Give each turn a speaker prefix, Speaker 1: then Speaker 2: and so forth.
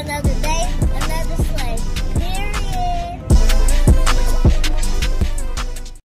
Speaker 1: another day.